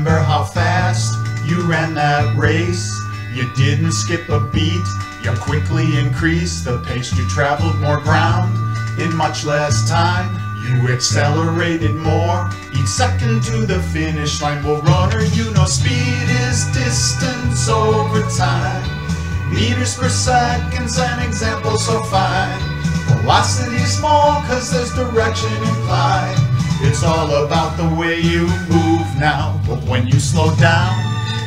how fast you ran that race? You didn't skip a beat, you quickly increased the pace. You traveled more ground in much less time. You accelerated more each second to the finish line. Well, runner, you know speed is distance over time. Meters per second's an example so fine. Velocity small cause there's direction implied. It's all about the way you move now. But when you slow down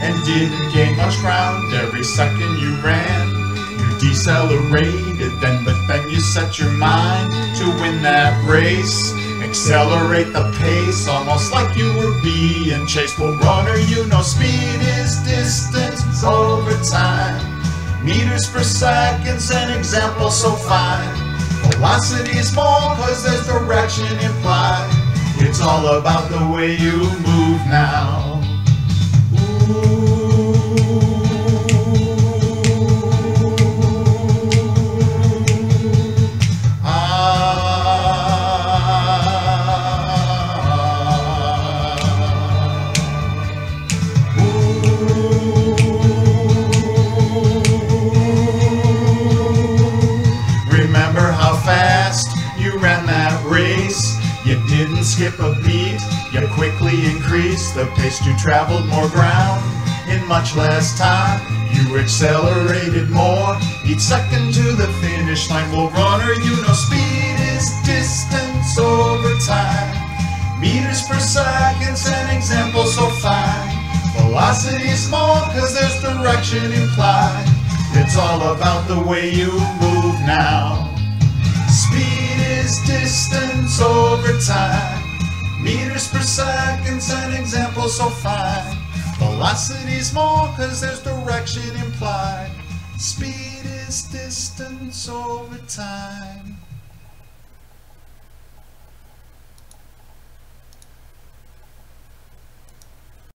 and didn't gain much ground, every second you ran, you decelerated then, but then you set your mind to win that race. Accelerate the pace, almost like you were being chased. Well, runner, you know speed is distance over time. Meters per second's an example so fine. Velocity small cause there's direction implied. It's all about the way you move now. Didn't skip a beat, you quickly increased the pace. You traveled more ground in much less time. You accelerated more each second to the finish line. Well, runner, you know speed is distance over time. Meters per second's an example so fine. Velocity small cause there's direction implied. It's all about the way you move now. Distance over time. Meters per second's an example so fine. Velocity's small cause there's direction implied. Speed is distance over time.